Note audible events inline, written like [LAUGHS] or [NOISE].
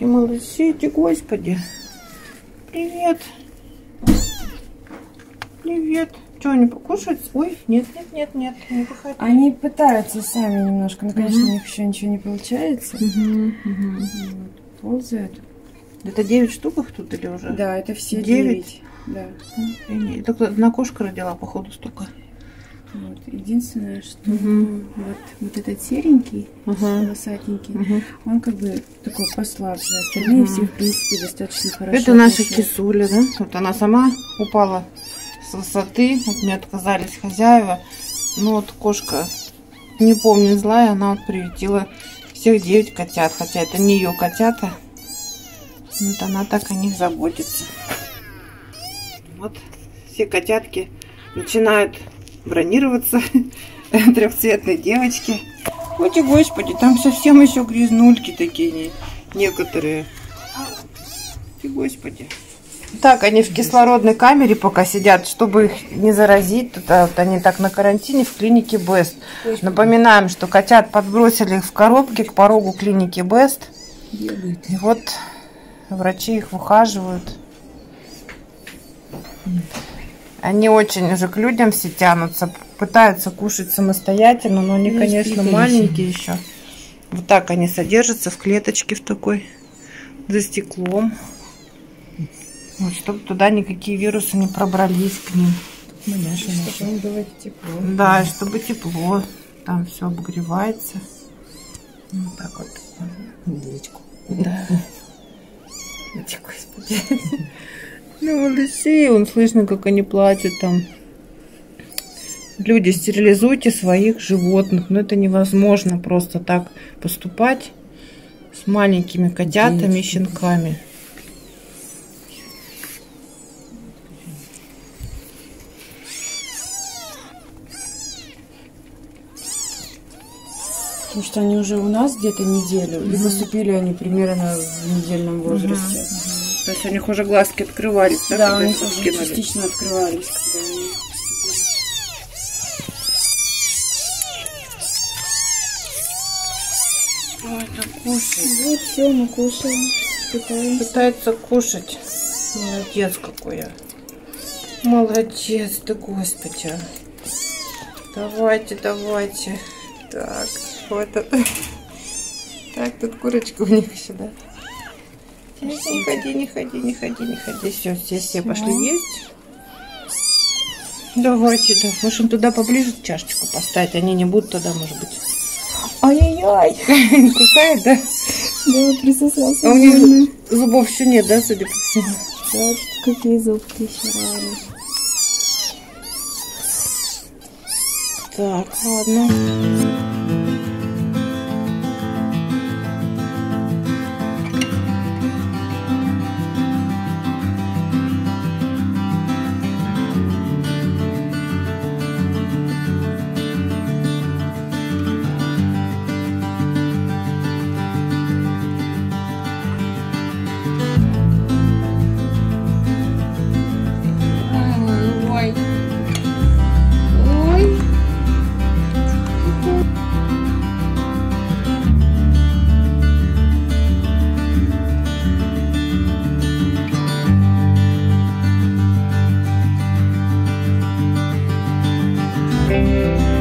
Какие малышите, господи. Привет. Привет. Что, они покушают? Ой, нет, нет, нет, нет, не похотят. Они пытаются сами немножко, но, конечно, у них еще ничего не получается. Мгм, мгм. Вот, ползают. Это 9 штук их тут или уже? Да, это все Девять? девять. Да. Охренеть. Так одна кошка родила, походу, столько. Вот. Единственное, что Мгм. вот, вот этот серенький, Ага. волосатенький, Мгм. он как бы такой послабже. Остальные Мгм. все, в принципе, достаточно хорошо. Это наша кушают. кисуля, да? Вот она сама упала с высоты. От нее отказались хозяева. Ну вот кошка, не помню, злая, она вот приютила всех девять котят. Хотя это не ее котята. Вот она так о них заботится. Вот все котятки начинают бронироваться. [LAUGHS] Трехцветные девочки. Ой, господи, там совсем еще грязнульки такие не- некоторые. Ты, господи. Так, они в кислородной камере пока сидят, чтобы их не заразить. Тут а, вот они так на карантине в клинике Бест. Напоминаем, что котят подбросили в коробке к порогу клиники Бест. И вот врачи их выхаживают. Они очень уже к людям все тянутся, пытаются кушать самостоятельно, но они, Ну, конечно, маленькие еще. Вот так они содержатся в клеточке в такой, за стеклом. Вот, чтобы туда никакие вирусы не пробрались к ним. Маняша наша. Чтобы было тепло. Да, и чтобы тепло. Там все обогревается. Вот так вот. Девочку. Да. Господи. Ну, малыши, он слышно, как они плачут там. Люди, стерилизуйте своих животных. Но это невозможно просто так поступать с маленькими котятами и щенками. Потому что они уже у нас где-то неделю, и поступили они примерно в недельном возрасте. То есть у них уже глазки открывались, да, Да, у них их уже скинули? частично открывались, когда они. Ой, да кушай. Вот все, мы кушаем, питаемся. Пытается кушать. Молодец какой я. Молодец ты, господи. Давайте, давайте. Так, вот это. [LAUGHS] Так, тут курочка у них еще, да? Не ходи, не ходи, не ходи, не ходи. Все, все, все пошли есть. Давайте, да. Можем туда поближе чашечку поставить. Они не будут тогда, может быть. Ай-яй-яй. [LAUGHS] Кусает, да? Да, присосался. А у них зубов еще нет, да, судя по всему? Вот какие зубки еще раны. Так, ладно. Música